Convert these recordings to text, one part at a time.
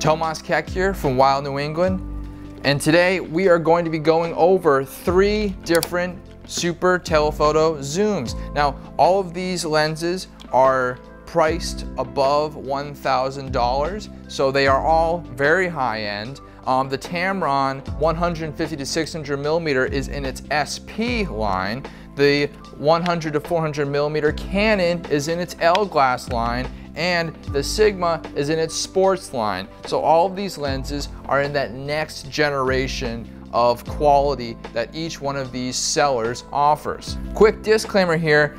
Tomas Koeck here from Wild New England. And today we are going to be going over three different super telephoto zooms. Now, all of these lenses are priced above $1,000, so they are all very high end. Um, the Tamron 150 to 600 millimeter is in its SP line. The 100 to 400 millimeter Canon is in its L glass line and the Sigma is in its sports line. So all of these lenses are in that next generation of quality that each one of these sellers offers. Quick disclaimer here,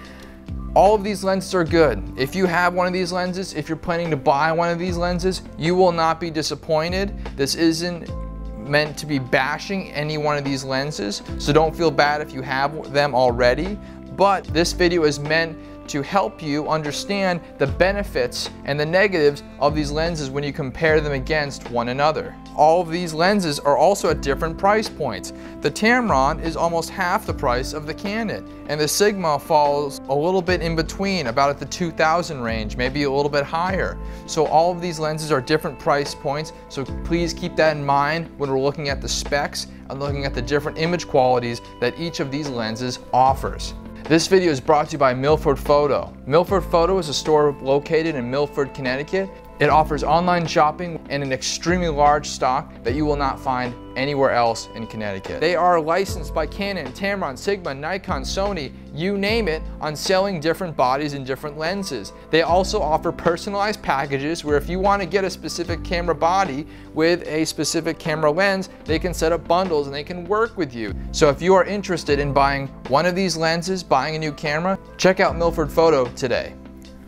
all of these lenses are good. If you have one of these lenses, if you're planning to buy one of these lenses, you will not be disappointed. This isn't meant to be bashing any one of these lenses, so don't feel bad if you have them already. But this video is meant to help you understand the benefits and the negatives of these lenses when you compare them against one another. All of these lenses are also at different price points. The Tamron is almost half the price of the Canon, and the Sigma falls a little bit in between, about at the 2000 range, maybe a little bit higher. So all of these lenses are different price points, so please keep that in mind when we're looking at the specs and looking at the different image qualities that each of these lenses offers. This video is brought to you by Milford Photo. Milford Photo is a store located in Milford, Connecticut. It offers online shopping and an extremely large stock that you will not find anywhere else in Connecticut. They are licensed by Canon, Tamron, Sigma, Nikon, Sony, you name it, on selling different bodies and different lenses. They also offer personalized packages where if you want to get a specific camera body with a specific camera lens, they can set up bundles and they can work with you. So if you are interested in buying one of these lenses, buying a new camera, check out Milford Photo today.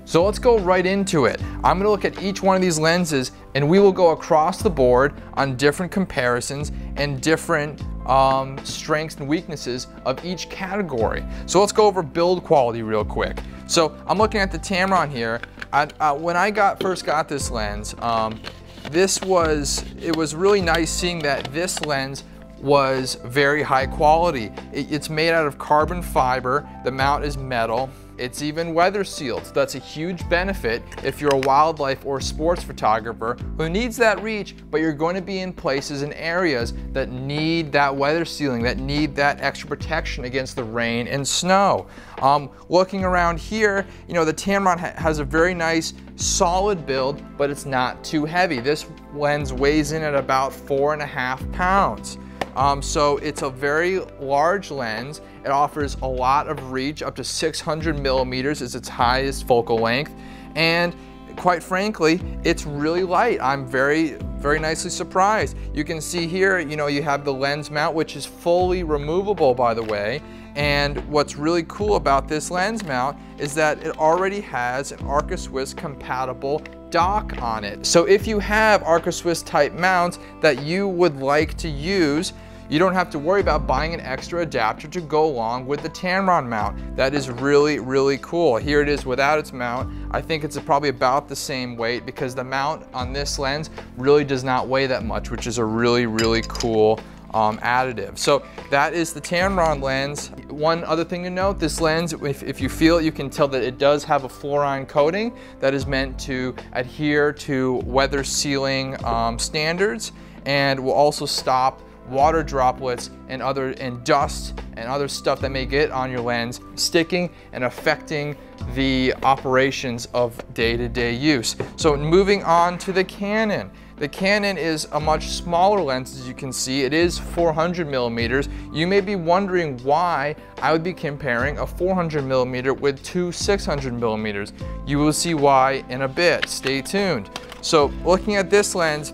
So let's go right into it. I'm gonna look at each one of these lenses and we will go across the board on different comparisons and different um, strengths and weaknesses of each category. So let's go over build quality real quick. So I'm looking at the Tamron here. I, when I got first got this lens, um, this was, it was really nice seeing that this lens was very high quality. It, it's made out of carbon fiber, the mount is metal, it's even weather sealed. That's a huge benefit if you're a wildlife or sports photographer who needs that reach, but you're going to be in places and areas that need that weather sealing, that need that extra protection against the rain and snow. Um, looking around here, you know, the Tamron ha has a very nice solid build, but it's not too heavy. This lens weighs in at about four and a half pounds. Um, so it's a very large lens. It offers a lot of reach, up to 600 millimeters is its highest focal length. And quite frankly, it's really light. I'm very, very nicely surprised. You can see here, you know, you have the lens mount, which is fully removable, by the way. And what's really cool about this lens mount is that it already has an Arca Swiss compatible dock on it. So if you have Arca Swiss type mounts that you would like to use, you don't have to worry about buying an extra adapter to go along with the Tamron mount. That is really, really cool. Here it is without its mount. I think it's probably about the same weight because the mount on this lens really does not weigh that much, which is a really, really cool um, additive. So that is the Tamron lens. One other thing to note, this lens, if, if you feel it, you can tell that it does have a fluorine coating that is meant to adhere to weather sealing um, standards and will also stop water droplets and other and dust and other stuff that may get on your lens sticking and affecting the operations of day-to-day -day use. So moving on to the Canon. The Canon is a much smaller lens as you can see. It is 400 millimeters. You may be wondering why I would be comparing a 400 millimeter with two 600 millimeters. You will see why in a bit. Stay tuned. So looking at this lens,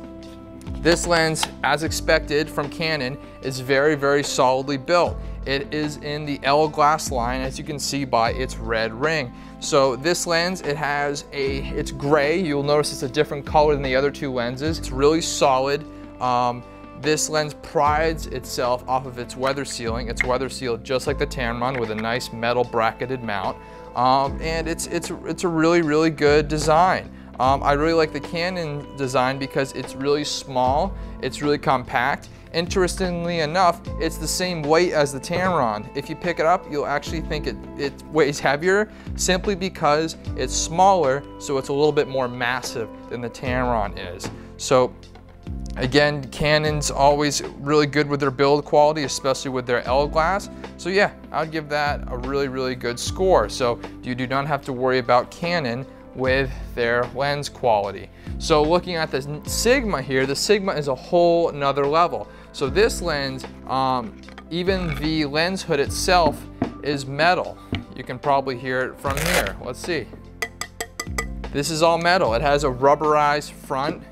this lens, as expected from Canon, is very, very solidly built. It is in the L glass line, as you can see by its red ring. So this lens, it has a, it's gray. You'll notice it's a different color than the other two lenses. It's really solid. Um, this lens prides itself off of its weather sealing. It's weather sealed just like the Tamron with a nice metal bracketed mount. Um, and it's, it's, it's a really, really good design. Um, I really like the Canon design because it's really small, it's really compact. Interestingly enough, it's the same weight as the Tamron. If you pick it up, you'll actually think it, it weighs heavier simply because it's smaller, so it's a little bit more massive than the Tamron is. So again, Canon's always really good with their build quality, especially with their L glass. So yeah, I'd give that a really, really good score. So you do not have to worry about Canon with their lens quality. So looking at the Sigma here, the Sigma is a whole nother level. So this lens, um, even the lens hood itself is metal. You can probably hear it from here. Let's see. This is all metal. It has a rubberized front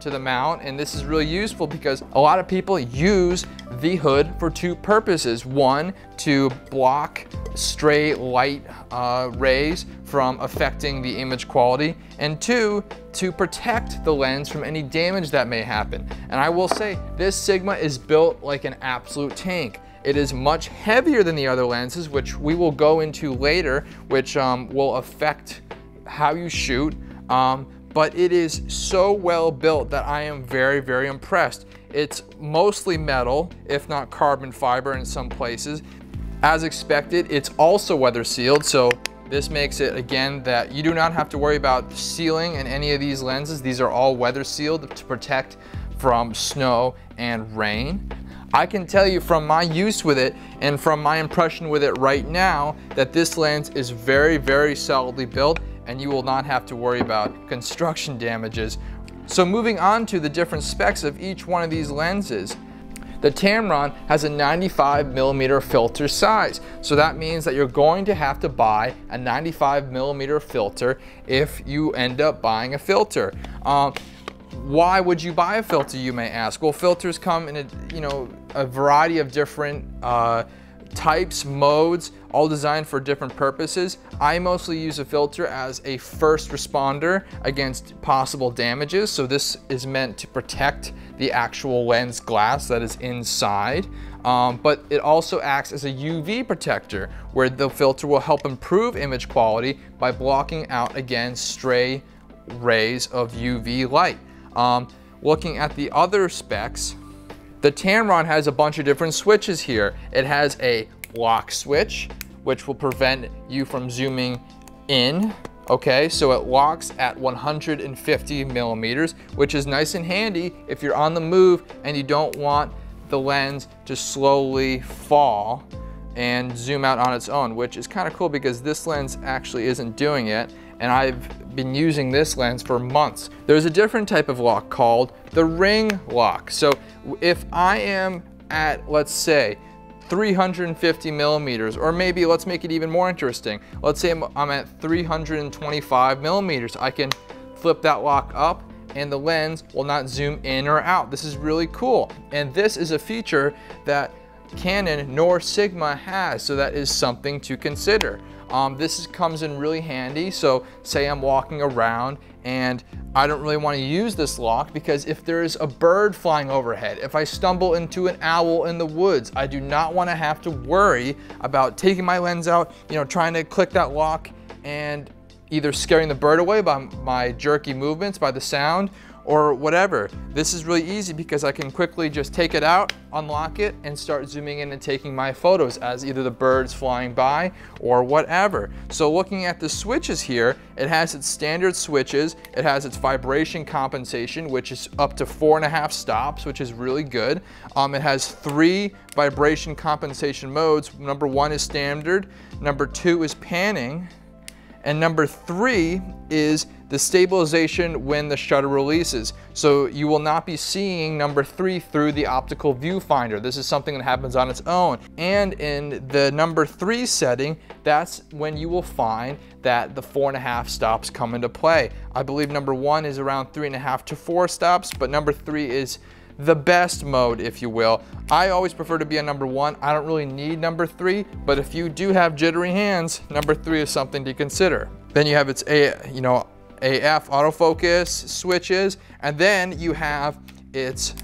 to the mount and this is really useful because a lot of people use the hood for two purposes. One, to block stray light uh, rays from affecting the image quality and two, to protect the lens from any damage that may happen. And I will say this Sigma is built like an absolute tank. It is much heavier than the other lenses, which we will go into later, which um, will affect how you shoot. Um, but it is so well built that I am very, very impressed. It's mostly metal, if not carbon fiber in some places. As expected, it's also weather sealed, so this makes it, again, that you do not have to worry about sealing in any of these lenses. These are all weather sealed to protect from snow and rain. I can tell you from my use with it and from my impression with it right now that this lens is very, very solidly built and you will not have to worry about construction damages. So moving on to the different specs of each one of these lenses. The Tamron has a 95 millimeter filter size. So that means that you're going to have to buy a 95 millimeter filter if you end up buying a filter. Um, why would you buy a filter, you may ask? Well, filters come in a, you know, a variety of different uh, types, modes, all designed for different purposes. I mostly use a filter as a first responder against possible damages. So this is meant to protect the actual lens glass that is inside. Um, but it also acts as a UV protector where the filter will help improve image quality by blocking out again stray rays of UV light. Um, looking at the other specs, the Tamron has a bunch of different switches here. It has a lock switch, which will prevent you from zooming in. Okay, so it locks at 150 millimeters, which is nice and handy if you're on the move and you don't want the lens to slowly fall and zoom out on its own, which is kind of cool because this lens actually isn't doing it. And I've been using this lens for months. There's a different type of lock called the ring lock. So if I am at, let's say, 350 millimeters, or maybe let's make it even more interesting. Let's say I'm at 325 millimeters. I can flip that lock up and the lens will not zoom in or out. This is really cool. And this is a feature that Canon nor Sigma has, so that is something to consider. Um, this is, comes in really handy. So say I'm walking around and I don't really want to use this lock because if there's a bird flying overhead, if I stumble into an owl in the woods, I do not want to have to worry about taking my lens out, you know, trying to click that lock and either scaring the bird away by my jerky movements, by the sound, or whatever. This is really easy because I can quickly just take it out, unlock it, and start zooming in and taking my photos as either the bird's flying by or whatever. So looking at the switches here, it has its standard switches, it has its vibration compensation, which is up to four and a half stops, which is really good. Um, it has three vibration compensation modes. Number one is standard, number two is panning, and number three is the stabilization when the shutter releases. So you will not be seeing number three through the optical viewfinder. This is something that happens on its own. And in the number three setting, that's when you will find that the four and a half stops come into play. I believe number one is around three and a half to four stops, but number three is the best mode, if you will. I always prefer to be a number one. I don't really need number three, but if you do have jittery hands, number three is something to consider. Then you have its A, you know, AF autofocus switches, and then you have its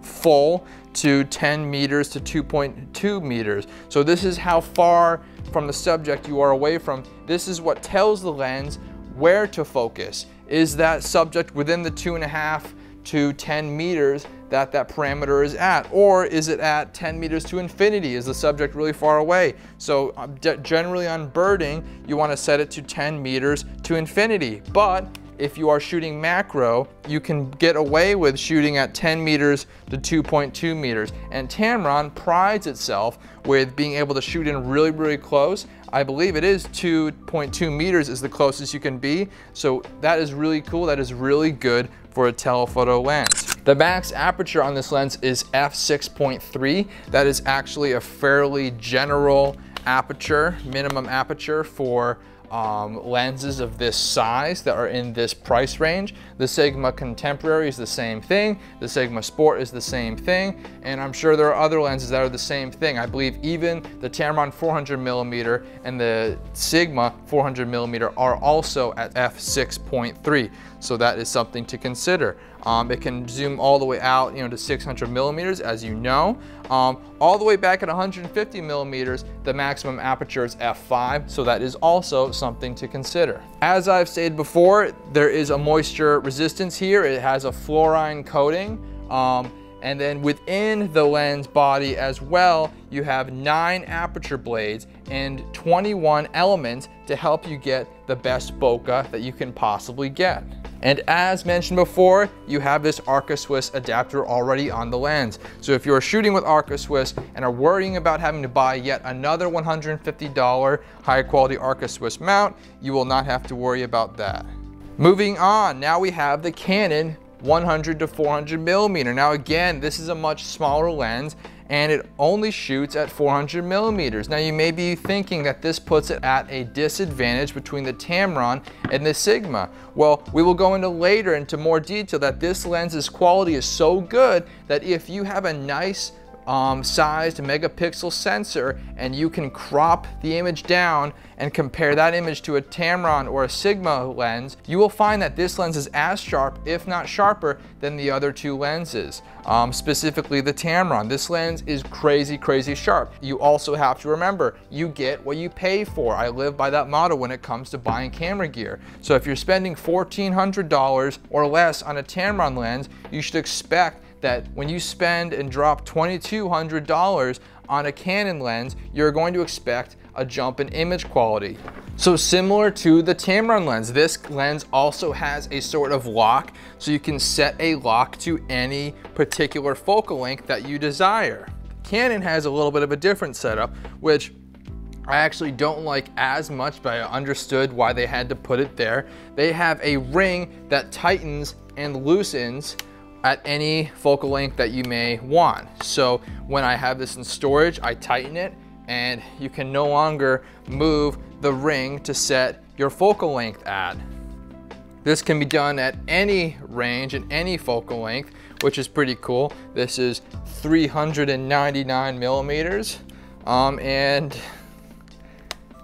full to 10 meters to 2.2 meters. So this is how far from the subject you are away from. This is what tells the lens where to focus. Is that subject within the two and a half to 10 meters that that parameter is at? Or is it at 10 meters to infinity? Is the subject really far away? So um, generally on birding, you wanna set it to 10 meters to infinity. But if you are shooting macro, you can get away with shooting at 10 meters to 2.2 meters. And Tamron prides itself with being able to shoot in really, really close. I believe it is 2.2 meters is the closest you can be. So that is really cool. That is really good for a telephoto lens. The max aperture on this lens is f6.3. That is actually a fairly general aperture, minimum aperture for um, lenses of this size that are in this price range. The Sigma Contemporary is the same thing. The Sigma Sport is the same thing. And I'm sure there are other lenses that are the same thing. I believe even the Tamron 400 millimeter and the Sigma 400 millimeter are also at f6.3. So that is something to consider. Um, it can zoom all the way out, you know, to 600 millimeters, as you know. Um, all the way back at 150 millimeters, the maximum aperture is f5, so that is also something to consider. As I've stated before, there is a moisture resistance here. It has a fluorine coating. Um, and then within the lens body as well, you have nine aperture blades and 21 elements to help you get the best bokeh that you can possibly get. And as mentioned before, you have this Arca Swiss adapter already on the lens. So if you're shooting with Arca Swiss and are worrying about having to buy yet another $150 high quality Arca Swiss mount, you will not have to worry about that. Moving on, now we have the Canon 100 to 400 millimeter. Now again, this is a much smaller lens and it only shoots at 400 millimeters. Now you may be thinking that this puts it at a disadvantage between the Tamron and the Sigma. Well, we will go into later into more detail that this lens's quality is so good that if you have a nice um, sized megapixel sensor and you can crop the image down and compare that image to a Tamron or a Sigma lens, you will find that this lens is as sharp, if not sharper, than the other two lenses, um, specifically the Tamron. This lens is crazy, crazy sharp. You also have to remember, you get what you pay for. I live by that motto when it comes to buying camera gear. So if you're spending $1,400 or less on a Tamron lens, you should expect that when you spend and drop $2,200 on a Canon lens, you're going to expect a jump in image quality. So similar to the Tamron lens, this lens also has a sort of lock, so you can set a lock to any particular focal length that you desire. Canon has a little bit of a different setup, which I actually don't like as much, but I understood why they had to put it there. They have a ring that tightens and loosens at any focal length that you may want. So when I have this in storage, I tighten it and you can no longer move the ring to set your focal length at. This can be done at any range and any focal length, which is pretty cool. This is 399 millimeters. Um, and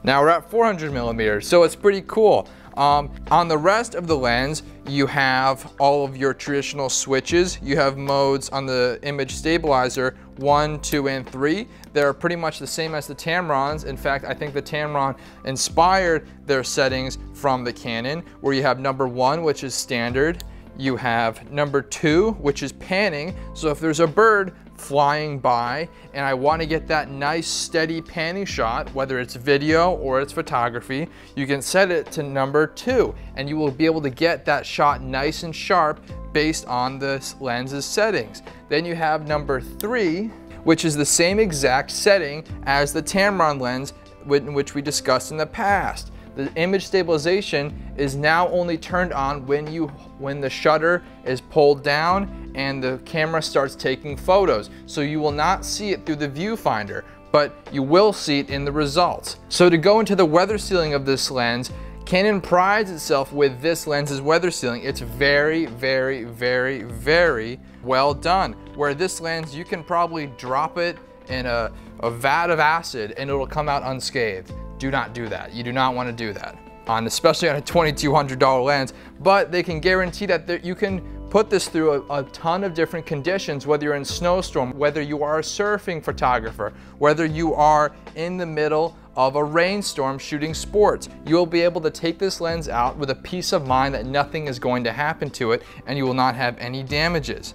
now we're at 400 millimeters, so it's pretty cool. Um, on the rest of the lens, you have all of your traditional switches. You have modes on the image stabilizer, one, two, and three. They're pretty much the same as the Tamrons. In fact, I think the Tamron inspired their settings from the Canon, where you have number one, which is standard. You have number two, which is panning. So if there's a bird flying by and I want to get that nice steady panning shot, whether it's video or it's photography, you can set it to number two and you will be able to get that shot nice and sharp based on the lens's settings. Then you have number three, which is the same exact setting as the Tamron lens which we discussed in the past. The image stabilization is now only turned on when you when the shutter is pulled down and the camera starts taking photos. So you will not see it through the viewfinder, but you will see it in the results. So to go into the weather sealing of this lens, Canon prides itself with this lens's weather sealing. It's very, very, very, very well done. Where this lens, you can probably drop it in a, a vat of acid and it'll come out unscathed. Do not do that. You do not want to do that. On, especially on a $2,200 lens, but they can guarantee that you can put this through a, a, ton of different conditions, whether you're in a snowstorm, whether you are a surfing photographer, whether you are in the middle of a rainstorm shooting sports. You'll be able to take this lens out with a peace of mind that nothing is going to happen to it and you will not have any damages.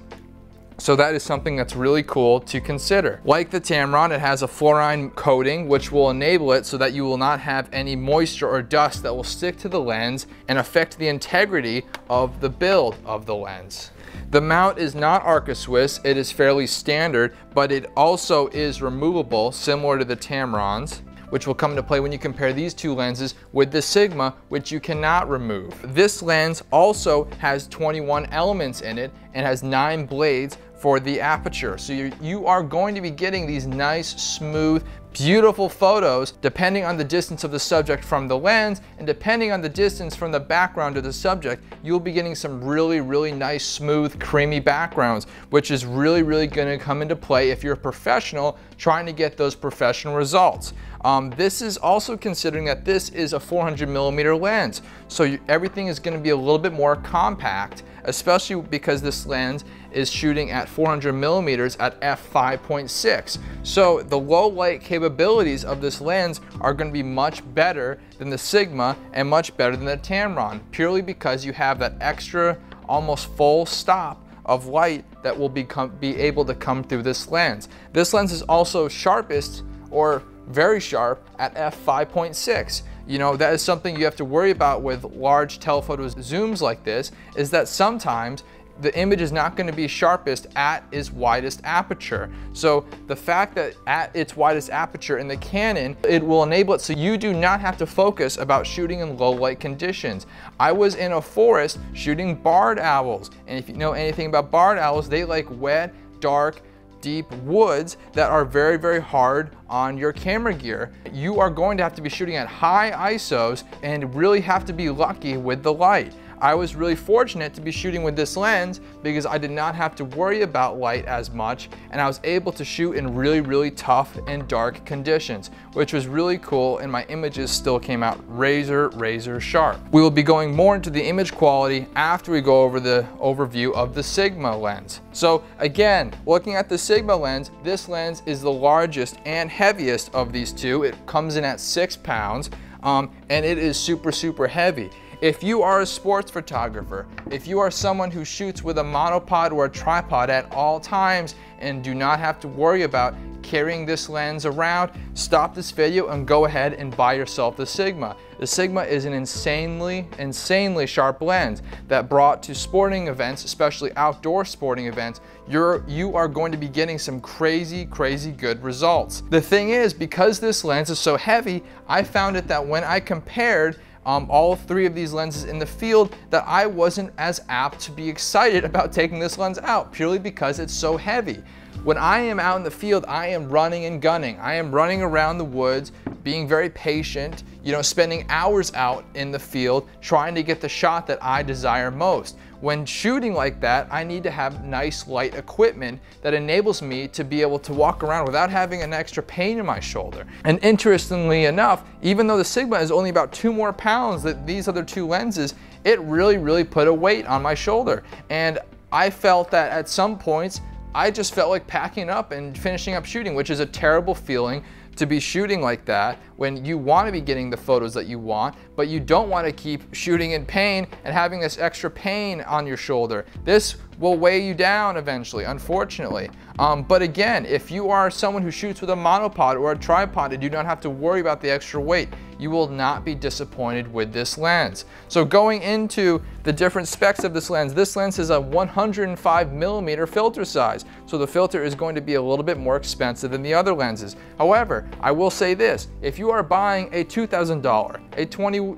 So that is something that's really cool to consider. Like the Tamron, it has a fluorine coating, which will enable it so that you will not have any moisture or dust that will stick to the lens and affect the integrity of the build of the lens. The mount is not Arca Swiss, it is fairly standard, but it also is removable, similar to the Tamrons which will come into play when you compare these two lenses with the Sigma, which you cannot remove. This lens also has 21 elements in it and has nine blades for the aperture. So you are going to be getting these nice, smooth, beautiful photos depending on the distance of the subject from the lens and depending on the distance from the background of the subject, you'll be getting some really, really nice, smooth, creamy backgrounds, which is really, really gonna come into play if you're a professional trying to get those professional results. Um, this is also considering that this is a 400 millimeter lens. So you, everything is gonna be a little bit more compact, especially because this lens is shooting at 400 millimeters at f5.6. So the low light capabilities of this lens are gonna be much better than the Sigma and much better than the Tamron, purely because you have that extra almost full stop of light that will become, be able to come through this lens. This lens is also sharpest or very sharp at f5.6. You know, that is something you have to worry about with large telephoto zooms like this, is that sometimes the image is not going to be sharpest at its widest aperture. So the fact that at its widest aperture in the Canon, it will enable it so you do not have to focus about shooting in low light conditions. I was in a forest shooting barred owls. And if you know anything about barred owls, they like wet, dark, deep woods that are very, very hard on your camera gear. You are going to have to be shooting at high ISOs and really have to be lucky with the light. I was really fortunate to be shooting with this lens because I did not have to worry about light as much and I was able to shoot in really, really tough and dark conditions, which was really cool and my images still came out razor, razor sharp. We will be going more into the image quality after we go over the overview of the Sigma lens. So again, looking at the Sigma lens, this lens is the largest and heaviest of these two. It comes in at six pounds. Um, and it is super, super heavy. If you are a sports photographer, if you are someone who shoots with a monopod or a tripod at all times and do not have to worry about carrying this lens around, stop this video and go ahead and buy yourself the Sigma. The Sigma is an insanely, insanely sharp lens that brought to sporting events, especially outdoor sporting events, you're, you are going to be getting some crazy, crazy good results. The thing is, because this lens is so heavy, I found it that when I compared um, all three of these lenses in the field that I wasn't as apt to be excited about taking this lens out purely because it's so heavy. When I am out in the field, I am running and gunning. I am running around the woods, being very patient, you know, spending hours out in the field trying to get the shot that I desire most. When shooting like that, I need to have nice light equipment that enables me to be able to walk around without having an extra pain in my shoulder. And interestingly enough, even though the Sigma is only about two more pounds than these other two lenses, it really, really put a weight on my shoulder. And I felt that at some points, I just felt like packing up and finishing up shooting, which is a terrible feeling to be shooting like that when you want to be getting the photos that you want, but you don't want to keep shooting in pain and having this extra pain on your shoulder. This will weigh you down eventually, unfortunately. Um, but again, if you are someone who shoots with a monopod or a tripod and you do not have to worry about the extra weight, you will not be disappointed with this lens. So going into the different specs of this lens, this lens is a 105 millimeter filter size. So the filter is going to be a little bit more expensive than the other lenses. However, I will say this, if you are buying a $2,000, a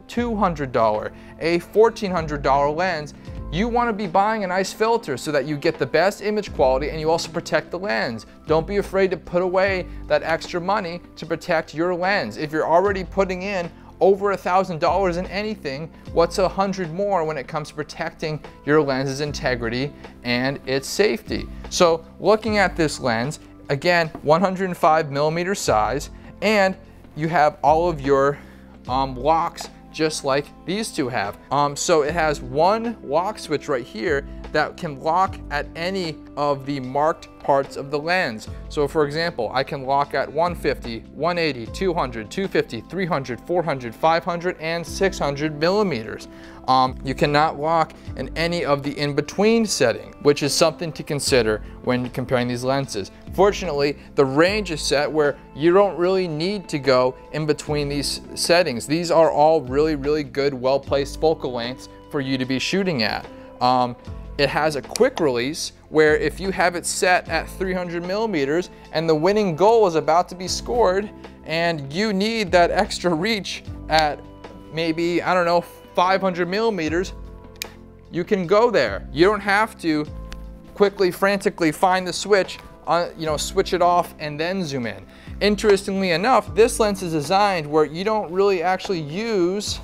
$2,200, a $1,400 lens, you want to be buying a nice filter so that you get the best image quality and you also protect the lens. Don't be afraid to put away that extra money to protect your lens. If you're already putting in over a thousand dollars in anything, what's a hundred more when it comes to protecting your lens's integrity and its safety? So looking at this lens, again, 105 millimeter size, and you have all of your um, locks just like these two have. Um, so it has one lock switch right here that can lock at any of the marked parts of the lens. So for example, I can lock at 150, 180, 200, 250, 300, 400, 500, and 600 millimeters. Um, you cannot lock in any of the in-between setting, which is something to consider when comparing these lenses. Fortunately, the range is set where you don't really need to go in between these settings. These are all really, really good, well-placed focal lengths for you to be shooting at. Um, it has a quick release where if you have it set at 300 millimeters and the winning goal is about to be scored and you need that extra reach at maybe, I don't know, 500 millimeters, you can go there. You don't have to quickly, frantically find the switch, uh, you know, switch it off and then zoom in. Interestingly enough, this lens is designed where you don't really actually use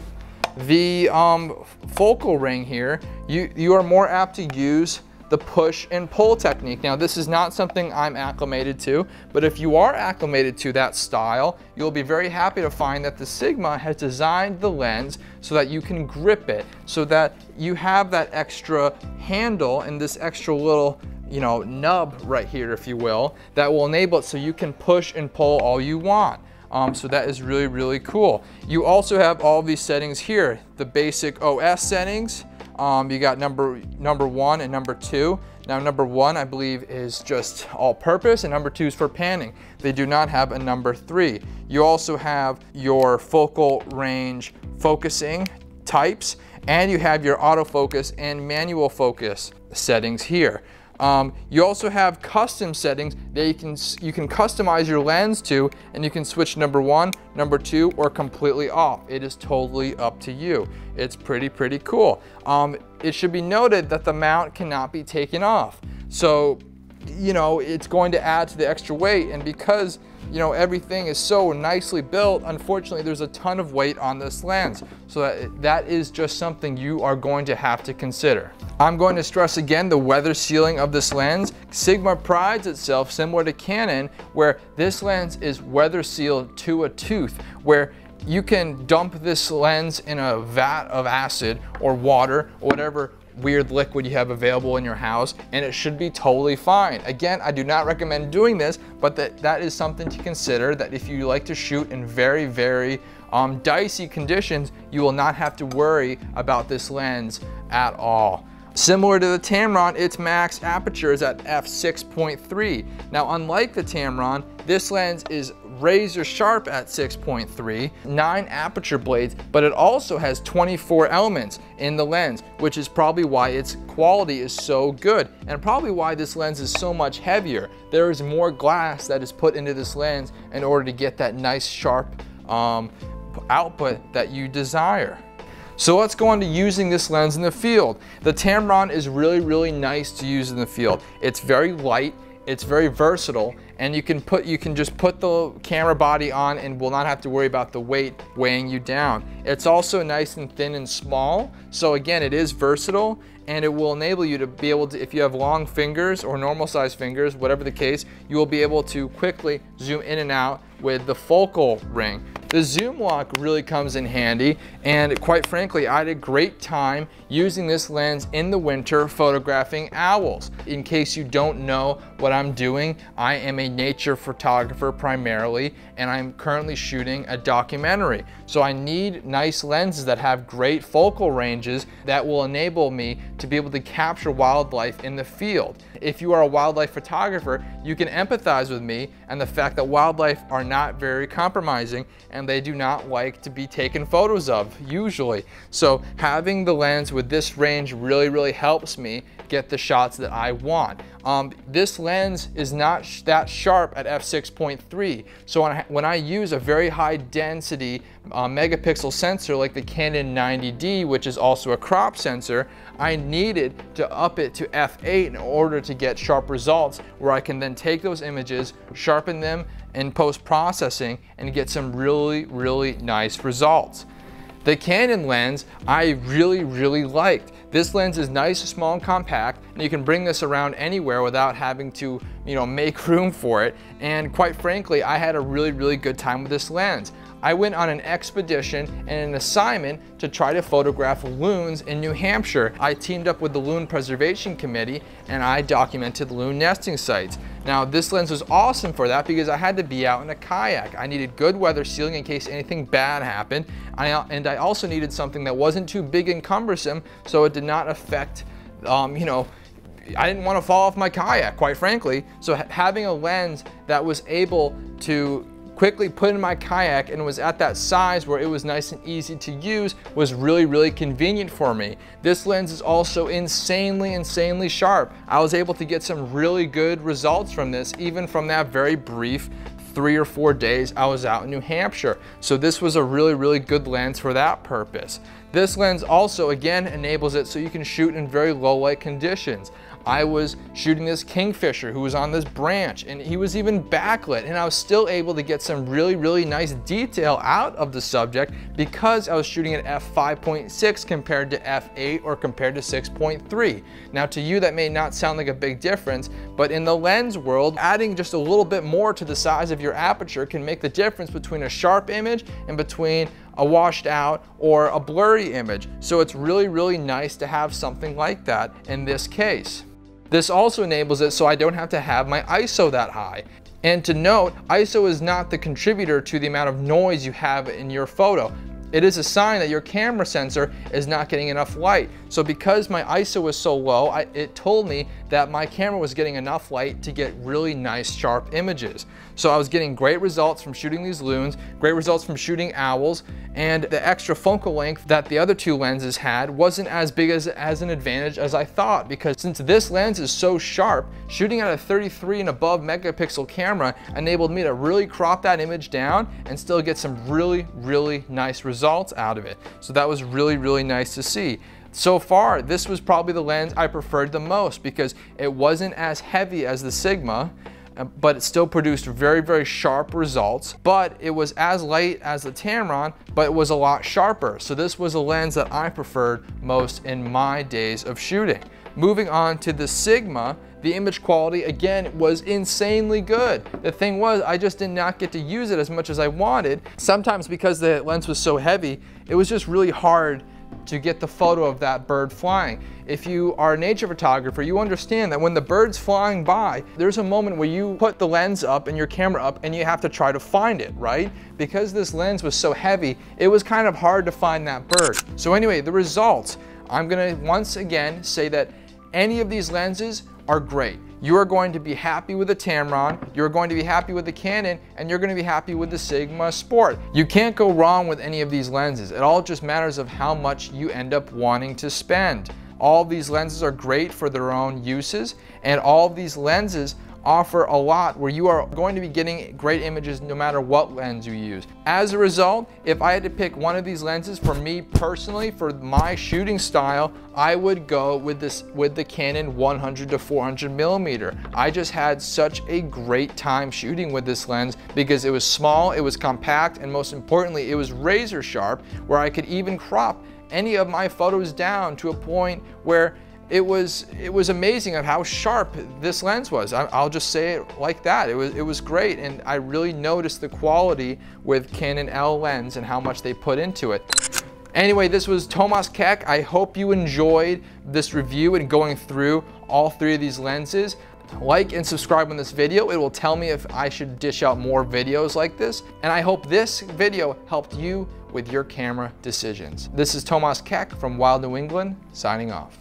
the um, focal ring here. You, you are more apt to use the push and pull technique. Now this is not something I'm acclimated to, but if you are acclimated to that style, you'll be very happy to find that the Sigma has designed the lens so that you can grip it, so that you have that extra handle and this extra little you know, nub right here, if you will, that will enable it so you can push and pull all you want. Um, so that is really, really cool. You also have all these settings here, the basic OS settings, um, you got number, number one and number two. Now number one, I believe, is just all purpose and number two is for panning. They do not have a number three. You also have your focal range focusing types and you have your autofocus and manual focus settings here. Um, you also have custom settings that you can, you can customize your lens to and you can switch number one, number two, or completely off. It is totally up to you. It's pretty, pretty cool. Um, it should be noted that the mount cannot be taken off. So, you know, it's going to add to the extra weight and because you know, everything is so nicely built, unfortunately there's a ton of weight on this lens. So that, that is just something you are going to have to consider. I'm going to stress again the weather sealing of this lens. Sigma prides itself, similar to Canon, where this lens is weather sealed to a tooth, where you can dump this lens in a vat of acid or water or whatever weird liquid you have available in your house and it should be totally fine. Again, I do not recommend doing this, but that, that is something to consider that if you like to shoot in very, very um, dicey conditions, you will not have to worry about this lens at all. Similar to the Tamron, its max aperture is at f6.3. Now, unlike the Tamron, this lens is razor sharp at 6.3, 9 aperture blades, but it also has 24 elements in the lens, which is probably why its quality is so good and probably why this lens is so much heavier. There is more glass that is put into this lens in order to get that nice sharp um, output that you desire. So let's go on to using this lens in the field. The Tamron is really, really nice to use in the field. It's very light, it's very versatile, and you can put you can just put the camera body on and will not have to worry about the weight weighing you down. It's also nice and thin and small, so again, it is versatile and it will enable you to be able to, if you have long fingers or normal size fingers, whatever the case, you will be able to quickly zoom in and out with the focal ring. The zoom lock really comes in handy and quite frankly I had a great time using this lens in the winter photographing owls. In case you don't know what I'm doing, I am a nature photographer primarily and I'm currently shooting a documentary. So I need nice lenses that have great focal ranges that will enable me to be able to capture wildlife in the field. If you are a wildlife photographer, you can empathize with me and the fact that wildlife are not very compromising and they do not like to be taken photos of, usually. So having the lens with this range really, really helps me get the shots that I want. Um, this lens is not sh that sharp at f6.3. So when I, when I, use a very high density uh, megapixel sensor like the Canon 90D, which is also a crop sensor, I needed to up it to f8 in order to get sharp results where I can then take those images, sharpen them in post-processing and get some really, really nice results. The Canon lens I really, really liked. This lens is nice, small, and compact, and you can bring this around anywhere without having to, you know, make room for it. And quite frankly, I had a really, really good time with this lens. I went on an expedition and an assignment to try to photograph loons in New Hampshire. I teamed up with the Loon Preservation Committee and I documented loon nesting sites. Now this lens was awesome for that because I had to be out in a kayak. I needed good weather sealing in case anything bad happened. and I also needed something that wasn't too big and cumbersome so it did not affect, um, you know, I didn't want to fall off my kayak, quite frankly. So having a lens that was able to quickly put in my kayak and was at that size where it was nice and easy to use was really, really convenient for me. This lens is also insanely, insanely sharp. I was able to get some really good results from this, even from that very brief three or four days I was out in New Hampshire. So this was a really, really good lens for that purpose. This lens also, again, enables it so you can shoot in very low light conditions. I was shooting this kingfisher who was on this branch and he was even backlit and I was still able to get some really, really nice detail out of the subject because I was shooting at f5.6 compared to f8 or compared to 6.3. Now to you that may not sound like a big difference, but in the lens world, adding just a little bit more to the size of your aperture can make the difference between a sharp image and between a washed out or a blurry image. So it's really, really nice to have something like that in this case. This also enables it so I don't have to have my ISO that high. And to note, ISO is not the contributor to the amount of noise you have in your photo. It is a sign that your camera sensor is not getting enough light. So because my ISO was so low, I, it told me that my camera was getting enough light to get really nice sharp images. So I was getting great results from shooting these loons, great results from shooting owls, and the extra focal length that the other two lenses had wasn't as big as, as an advantage as I thought because since this lens is so sharp, shooting at a 33 and above megapixel camera enabled me to really crop that image down and still get some really, really nice results results out of it. So that was really, really nice to see. So far, this was probably the lens I preferred the most because it wasn't as heavy as the Sigma, uh, but it still produced very, very sharp results. But it was as light as the Tamron, but it was a lot sharper. So this was a lens that I preferred most in my days of shooting. Moving on to the Sigma, the image quality, again, was insanely good. The thing was, I just did not get to use it as much as I wanted. Sometimes because the lens was so heavy, it was just really hard to get the photo of that bird flying. If you are a nature photographer, you understand that when the bird's flying by, there's a moment where you put the lens up and your camera up and you have to try to find it, right? Because this lens was so heavy, it was kind of hard to find that bird. So anyway, the results, I'm gonna once again say that any of these lenses are great. You are going to be happy with the Tamron, you're going to be happy with the Canon, and you're going to be happy with the Sigma Sport. You can't go wrong with any of these lenses. It all just matters of how much you end up wanting to spend. All these lenses are great for their own uses, and all these lenses offer a lot where you are going to be getting great images no matter what lens you use. As a result, if I had to pick one of these lenses for me personally, for my shooting style, I would go with this with the Canon 100 to 400 millimeter. I just had such a great time shooting with this lens because it was small, it was compact, and most importantly, it was razor sharp where I could even crop any of my photos down to a point where it was it was amazing of how sharp this lens was. I, will just say it like that. It was it was great, and I really noticed the quality with Canon L lens and how much they put into it. Anyway, this was Tomas Koeck. I hope you enjoyed this review and going through all three of these lenses. Like and subscribe on this video. It will tell me if I should dish out more videos like this. And I hope this video helped you with your camera decisions. This is Tomas Koeck from Wild New England, signing off.